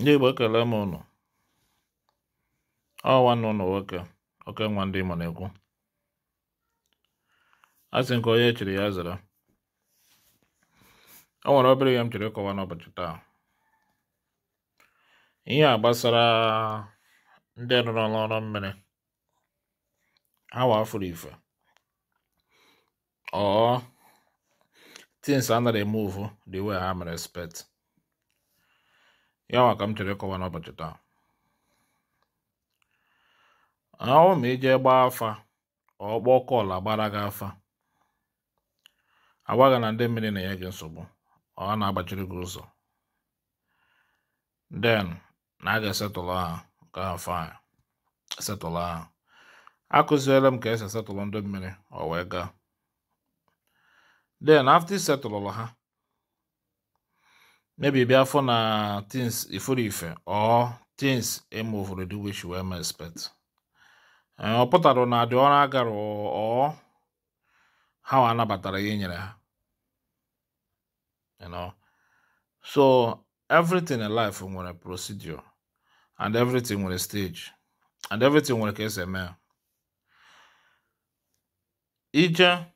ndị Igbo ekele m ụnụ ọ nwanne ụnụ nwoke oke nwa ndị Imo na-ekwu. A sị nke onye echiri ya zere. O nwere obere ihe m chọrọ ịkọwa n'ụbọchị taa. Ihe a gbasara ndị rụrụ ọrụ mmiri. Ha wa ife. Or things anaghị emove the way ha mere expect ya nwa ka m chọrọ ịkọwa n'ụbọchị taa ahụ ma ije gbaa afa ọkpọ kọl agbara gị afa agwaghị na ndị mmiri na-enye gị nsogbu ọ na-agbachiri gị ụzọ den na a ga-esetụlụ ha ha fine esetụlụ ha akụziere m ka esi esetụlụ ndị mmiri ọ wee gaa den after isetụlụlụ ha maybe bịa fụ na things ifuru ife or things emovuru way she wee ma expect ọ pụtara na adị ọrụ agara ọ ha anabatara ihe nyere ha you so everything in life nwere procedure and everything nwere stage and everything nwere ka esi eme ya ije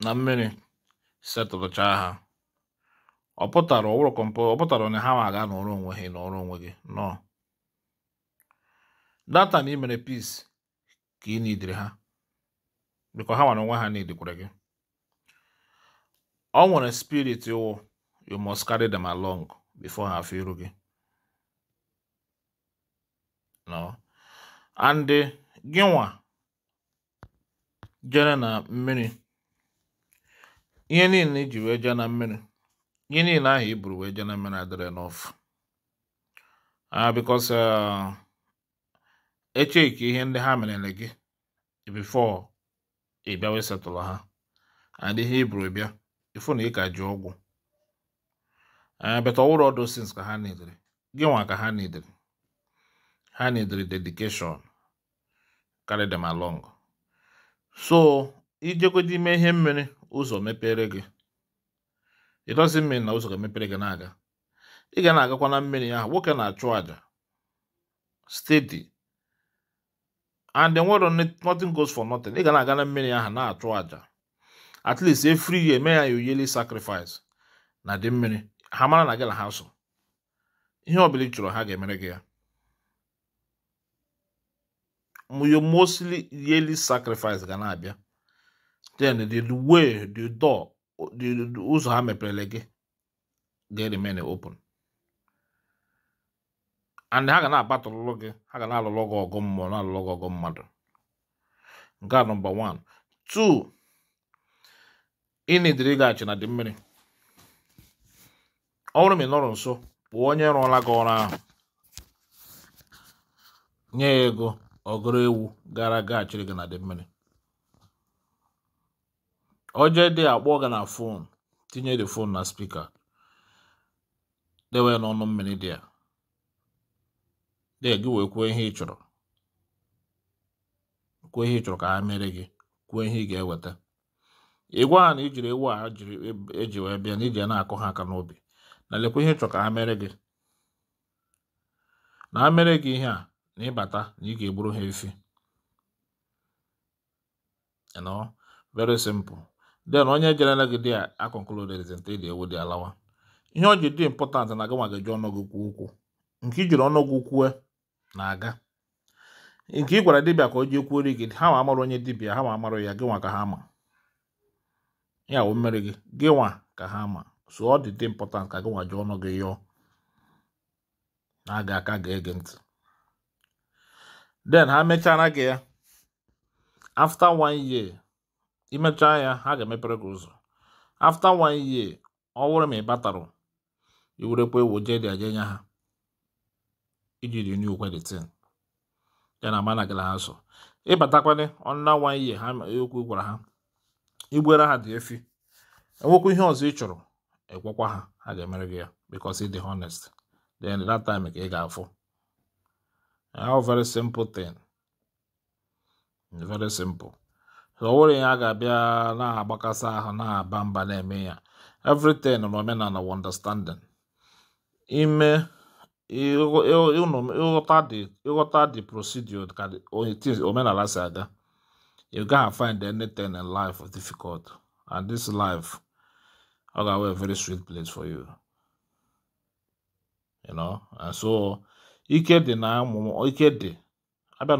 na mmiri setụlụcha ha ọ pụtara ọwụrụ kọmpo ọ pụtara na ha ma aga n'ọrụ onwe ha n'ọrụ onwe gị nọ. Data na imere peace ka ị nidiri ha bikọ ha nwere onwe ha nidikwere gị. Ọ nwere spirit wụ you must carry them along before ha afọ gị. No and gị jere na mmiri. Ihe niile iji wee jee na mmiri ihe niile ahụ i buru wee jee na mmiri adịrị n'ofu ah because uh, eche ka ihe ndị ha merele gị before ị bịa wee setụlụ ha. And ihe i bịa ifu na ị ka ji eh but ọwụrụ those things ka ha nidiri gị nwa ka ha nidiri ha nidiri dedication. Carry them along. So ijekwede ime ihe mmiri ụzọ mepere gị. It doesn't mean na ụzọ ga-emepere gị na-aga. Ị ga na-agakwa na mmiri ahụ nwoke na-achụ àjà steady and enwero nothing goes for nothing ị ga na-aga na mmiri ahụ na-achụ àjà. At least every year mee ya you yearly sacrifice na dị mmiri. Ha mara na gị na ha so. Ihe ọbụla ị chọrọ ha ga-emere gị ya. You mostly yearly sacrifice ga na-abịa. Then the way the door the the- ụzọ ha mepere gị ga-remain open. And ha ga na-abatụlụ gị ha ga na-alụlụ gị ọgụ mmụọ na-alụlụ gị ọgụ mmadụ. Nke a nọmba one. Two ịnidiri ịgaghachi na dị mmiri. Ọ bụrụ nọrọ nso kpọọ onye rụọla gị ọrụ ahụ. Nye ya ego ọgụrụ ewu gara gaghachiri gị na dị mmiri. Oje dị akpọ gị na fon tinye dị fon na spika dewe n'ọnụ mmiri dị ya. Dị gị wee kwuo ihe ị chọrọ. Kwuo ihe ị chọrọ ka ha mere gị. Kwuo ihe ị ga-eweta. Ị gwa ha na ijiri ewu a eji wee bịa na iji na-akụ ha aka n'obi. Na lekwa ihe chọrọ ka ha mere gị. Na ha mere gị ihe a na ịbata na ị ga-egburu ha efi. You very simple. Then onye jerela gị dị a concluded nte dị ewu dị alawa ihe ọ ji dị important na gị nwa ga-eji ọnụgụ kwuo nke ijiri ọnụgụ kwue na-aga. Nke ị gwara dibịa ka o jee kwuori gị ha ma amara onye dibịa ha ma amara ya gị ka ha ma. Ya wụ mmeri gị gị nwa ka ha ma. So ọ dị dị important ka gị nwa ji ọnụ gị yọọ na-aga aka ga-ege ntị. Then ha mechara gị ya. After one year imechaa ya ha ga-emepere gị ụzọ. After one year ọ bụrụ ma ị batarụ i werekwa ewu jee dị nye ha. Iji renew kwe the thing. Ya na mana gị na ha so ịbatakwanye ọnụna one year ha okwu gwara ha igbuere ha dị efi. Enwekwa ihe ọzọ ị chọrọ ekwekwa ha ha ga-emere gị ya because ị dị honest. Then that time ka ị ga-afụ. Very simple thing. Very simple. Ọ nwere ga-abịa na-agbakasị ahụ na-aba mba na-eme ya. Everything na omenala understanding ime ịghọta the procedure o- omenala si aga you gonna find anything in life difficult and this life ọ ga a very sweet place for you. You know? And so ike dị na ụmụ ike dị. Abịa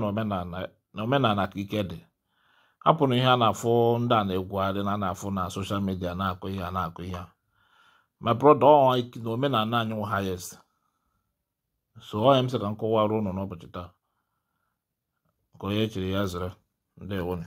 na omenala ka ike dị. Hapụrụ ihe a na-afụ ndị a na-egwugharị na a na-afụ na soshal midia na-akụ ihe a na-akụ ihe a. My brother na omenala anyị wụ highest. So ọ ya m sị ka m kọwara ụnụ n'ụbọchị taa. Nke onye chiri ya zere. Ndewonu